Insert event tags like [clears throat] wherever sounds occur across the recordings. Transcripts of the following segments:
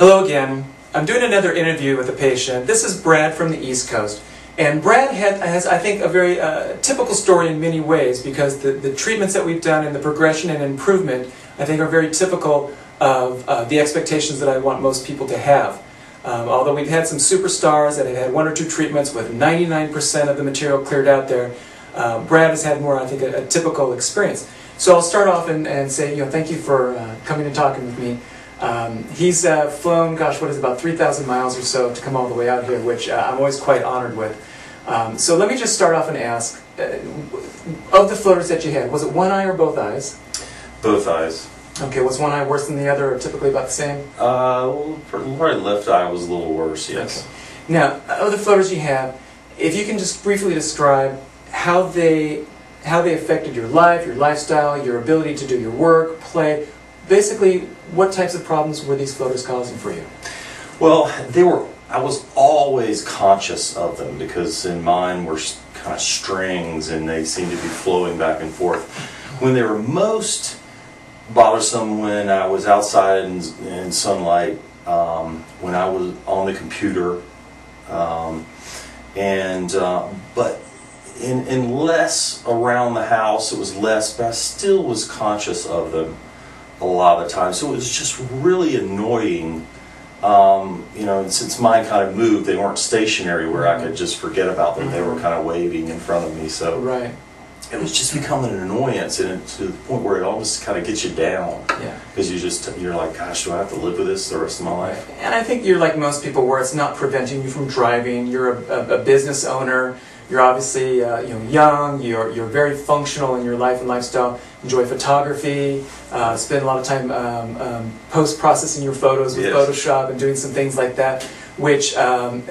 Hello again. I'm doing another interview with a patient. This is Brad from the East Coast. And Brad had, has, I think, a very uh, typical story in many ways because the, the treatments that we've done and the progression and improvement, I think, are very typical of uh, the expectations that I want most people to have. Um, although we've had some superstars that have had one or two treatments with 99% of the material cleared out there, uh, Brad has had more, I think, a, a, typical experience. So I'll start off and, and say, you know, thank you for uh, coming and talking with me. Um, he's uh, flown, gosh, what is it, about 3,000 miles or so to come all the way out here, which uh, I'm always quite honored with. Um, so let me just start off and ask, uh, of the floaters that you had, was it one eye or both eyes? Both eyes. Okay, was one eye worse than the other, or typically about the same? Uh, probably left eye was a little worse, yes. Okay. Now, of the floaters you have, if you can just briefly describe how they how they affected your life, your lifestyle, your ability to do your work, play, basically, what types of problems were these floaters causing for you? Well, they were. I was always conscious of them because in mine were kind of strings and they seemed to be flowing back and forth. When they were most bothersome, when I was outside in, in sunlight, um, when I was on the computer, um, and uh, but in, in less around the house, it was less, but I still was conscious of them a lot of the time. So it was just really annoying. Um, you know, since mine kind of moved, they weren't stationary where I could just forget about them. They were kind of waving in front of me. So right. it was just becoming an annoyance, and to the point where it almost kind of gets you down. Yeah. Because you just you're like, gosh, do I have to live with this the rest of my life? And I think you're like most people, where it's not preventing you from driving. You're a, a, a business owner you're obviously uh, you know young. You're you're very functional in your life and lifestyle. Enjoy photography. Uh, spend a lot of time um, um, post processing your photos with yes. Photoshop and doing some things like that. Which um,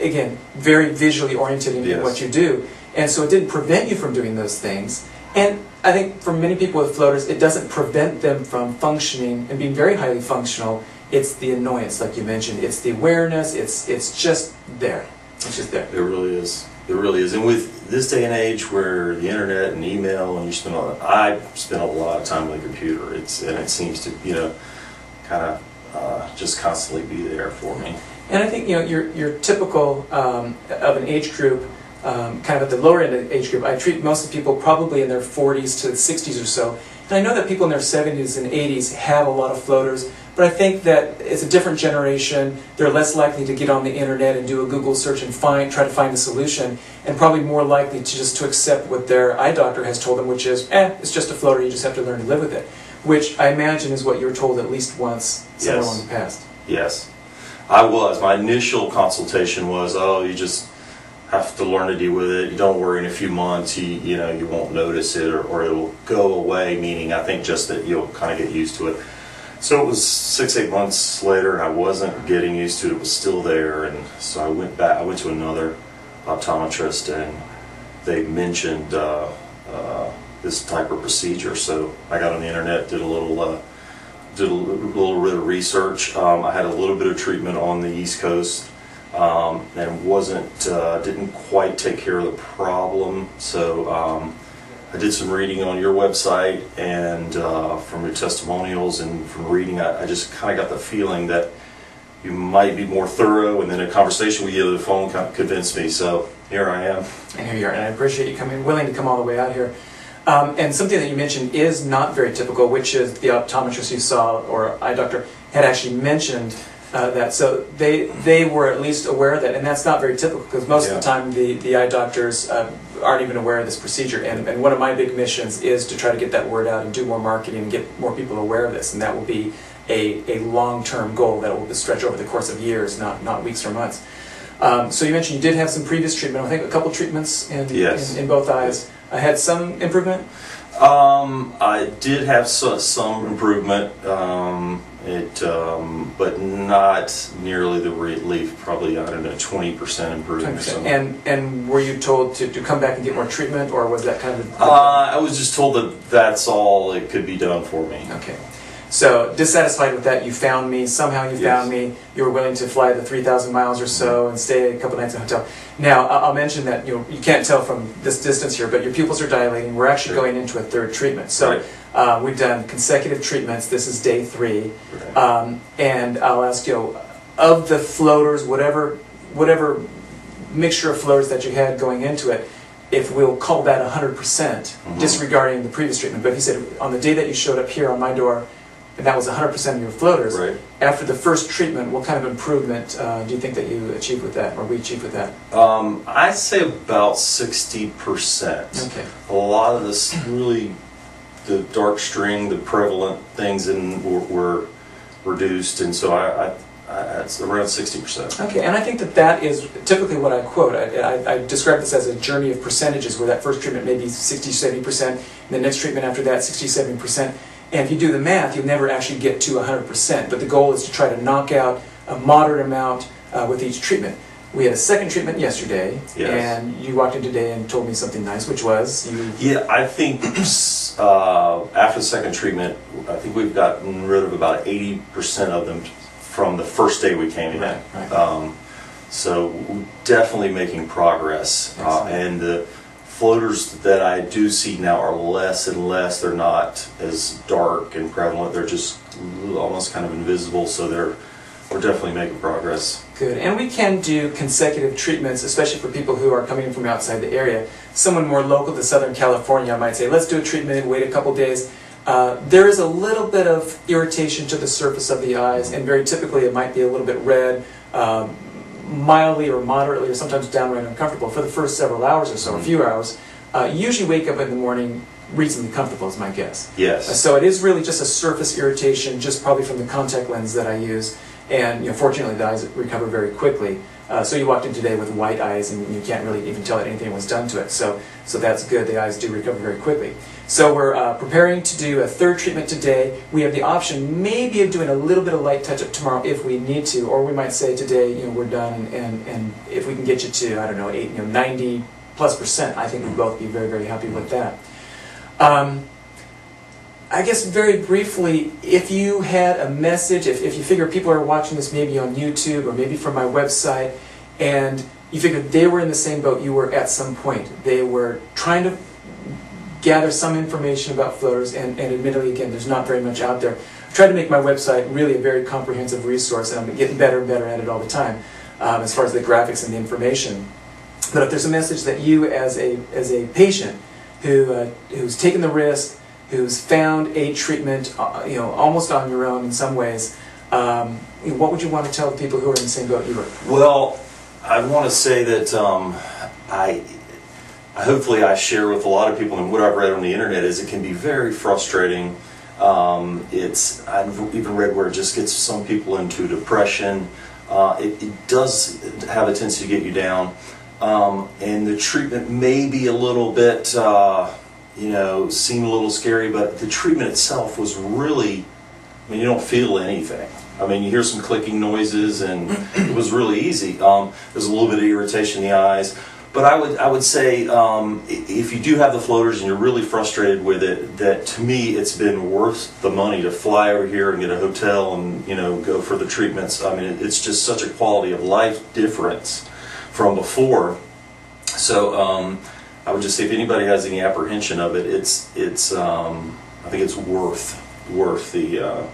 again, very visually oriented in yes. what you do. And so it didn't prevent you from doing those things. And I think for many people with floaters, it doesn't prevent them from functioning and being very highly functional. It's the annoyance, like you mentioned. It's the awareness. It's it's just there. It's just there. It really is. It really is. And with this day and age where the internet and email and you spend a I spend a lot of time on the computer. It's and it seems to you know kind of uh, just constantly be there for me. And I think you know your your typical um, of an age group. Um, kind of at the lower end of the age group, I treat most of people probably in their 40s to 60s or so. And I know that people in their 70s and 80s have a lot of floaters, but I think that it's a different generation. They're less likely to get on the internet and do a Google search and find, try to find a solution, and probably more likely to just to accept what their eye doctor has told them, which is, eh, it's just a floater. You just have to learn to live with it. Which I imagine is what you were told at least once somewhere yes. in the past. Yes, I was. My initial consultation was, oh, you just have to learn to deal with it. You don't worry. In a few months, you you know you won't notice it, or, or it'll go away. Meaning, I think just that you'll kind of get used to it. So it was six, eight months later, and I wasn't getting used to it. It was still there, and so I went back. I went to another optometrist, and they mentioned uh, uh, this type of procedure. So I got on the internet, did a little, uh, did a little bit of research. Um, I had a little bit of treatment on the East Coast, um, and wasn't uh, didn't quite take care of the problem. So. Um, I did some reading on your website and uh, from your testimonials and from reading, I, I just kind of got the feeling that you might be more thorough, and then a conversation with you over the phone kind of convinced me. So here I am. And here you are, and I appreciate you coming, willing to come all the way out here. Um, and something that you mentioned is not very typical, which is the optometrist you saw or eye doctor had actually mentioned uh, that. So they they were at least aware of that, and that's not very typical because most yeah. of the time the, the eye doctors uh, aren't even aware of this procedure. And, and one of my big missions is to try to get that word out and do more marketing and get more people aware of this. And that will be a, a long-term goal that will stretch over the course of years, not, not weeks or months. Um, so you mentioned you did have some previous treatment. I think a couple treatments in, yes. in, in, both eyes. I had some improvement? Um, I did have so, some improvement. Um, it, um, but not nearly the relief. Probably I don't know, twenty percent improvement. 20%. And and were you told to, to come back and get more treatment, or was that kind of? Uh, I was just told that that's all it could be done for me. Okay. So dissatisfied with that, you found me. Somehow you Yes. found me. You were willing to fly the 3,000 miles or so and stay a couple nights in a hotel. Now I- I'll mention that you know you can't tell from this distance here, but your pupils are dilating. We're actually Sure. going into a third treatment. So Right. uh, we've done consecutive treatments. This is day three, Right. um, and I'll ask you of the floaters, whatever whatever mixture of floaters that you had going into it, if we'll call that 100%, Mhm. disregarding the previous treatment. But he said on the day that you showed up here on my door, and that was 100% of your floaters. Right. After the first treatment, what kind of improvement uh, do you think that you achieved with that, or we achieved with that? Um, I'd say about sixty percent. Okay. A lot of this really, the dark string, the prevalent things in were, were reduced, and so I, I, I it's around sixty percent. Okay, and I think that that is typically what I quote. I, I, I describe this as a journey of percentages, where that first treatment may be 60, 70%, and the next treatment after that, 60, 70%. And if you do the math, you'll never actually get to 100%. But the goal is to try to knock out a moderate amount uh, with each treatment. We had a second treatment yesterday, Yes. and you walked in today and told me something nice, which was you. Yeah, I think [clears throat] uh, after the second treatment, I think we've gotten rid of about eighty percent of them from the first day we came in. Right, right. Um, so definitely making progress, uh, and the floaters that I do see now are less and less. They're not as dark and prevalent. They're just almost kind of invisible. So they're we're definitely making progress. Good. And we can do consecutive treatments, especially for people who are coming from outside the area. Someone more local to Southern California might say, let's do a treatment, wait a couple days. Uh, there is a little bit of irritation to the surface of the eyes, and very typically it might be a little bit red, um, mildly or moderately, or sometimes downright uncomfortable for the first several hours or so, or a few hours. Uh, you usually wake up in the morning reasonably comfortable, is my guess. Uh, Yes. So it is really just a surface irritation, just probably from the contact lens that I use. And you know, fortunately, the eyes recover very quickly. Uh, so you walked in today with white eyes, and you can't really even tell that anything was done to it. So, so that's good. The eyes do recover very quickly. So we're uh, preparing to do a third treatment today. We have the option maybe of doing a little bit of light touch-up tomorrow if we need to, or we might say today, you know, we're done, and, and, if we can get you to, I don't know, eight, you know, 90 plus percent, I think we'd both be very, very happy with that. Um, I guess very briefly, if you had a message, if, if you figure people are watching this maybe on YouTube or maybe from my website, and you figured they were in the same boat you were at some point, they were trying to gather some information about floaters, and, and admittedly, again, there's not very much out there. I've tried to make my website really a very comprehensive resource, and I'm getting better and better at it all the time, um, as far as the graphics and the information. But if there's a message that you, as a, as a patient who, uh, who's taken the risk, who's found a treatment, uh, you know, almost on your own in some ways, um, what would you want to tell the people who are in the same boat you are? Well, I want to say that um, I hopefully I share with a lot of people and what I've read on the internet is it can be very frustrating. Um, it's I've even read where it just gets some people into depression. Uh, it, it does have a tendency to get you down, um, and the treatment may be a little bit, uh, you know, seem a little scary, but the treatment itself was really. I mean, you don't feel anything. I mean, you hear some clicking noises, and it was really easy. Um, there's a little bit of irritation in the eyes, but I would I would say um, if you do have the floaters and you're really frustrated with it, that to me it's been worth the money to fly over here and get a hotel and you know go for the treatments. I mean, it's just such a quality of life difference from before. So um, I would just say if anybody has any apprehension of it, it's it's um, I think it's worth worth the uh,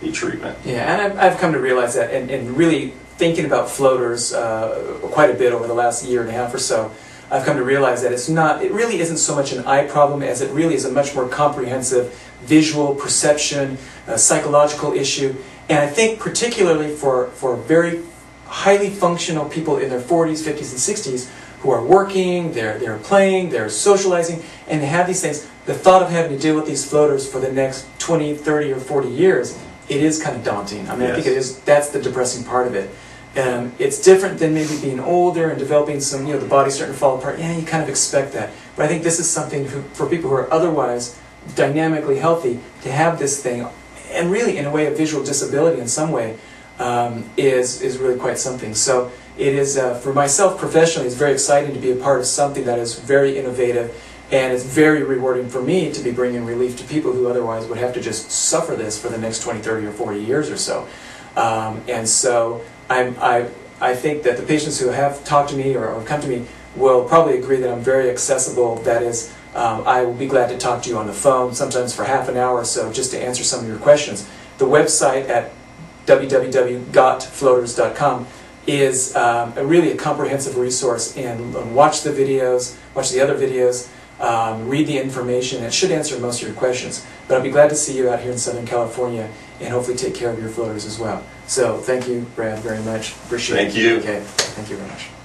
the treatment. Yeah, and I've, I've come to realize that, and, and really thinking about floaters uh, quite a bit over the last year and a half or so, I've come to realize that it's not, it really isn't so much an eye problem as it really is a much more comprehensive visual perception, uh, psychological issue. And I think particularly for, for very highly functional people in their 40s, 50s, and 60s who are working, they're, they're playing, they're socializing, and they have these things, the thought of having to deal with these floaters for the next 20, 30, or 40 years, it is kind of daunting. I mean, I think it Yes. is, that's the depressing part of it. Um, it's different than maybe being older and developing some, you know, the body's starting to fall apart. Yeah, you kind of expect that. But I think this is something who, for people who are otherwise dynamically healthy to have this thing, and really in a way a visual disability in some way, um, is is really quite something. So it is uh, for myself professionally, it's very exciting to be a part of something that is very innovative And it's very rewarding for me to be bringing relief to people who otherwise would have to just suffer this for the next 20, 30, or 40 years or so. Um, and so I'm, I, I think that the patients who have talked to me or, or come to me will probably agree that I'm very accessible. That is, um, I will be glad to talk to you on the phone, sometimes for half an hour or so, just to answer some of your questions. The website at www.gotfloaters.com is um, a really a comprehensive resource and um, watch the videos, watch the other videos, um, read the information. It should answer most of your questions. But I'll be glad to see you out here in Southern California and hopefully take care of your floaters as well. So thank you, Brad, very much. Appreciate it. Thank you. Okay, thank you very much.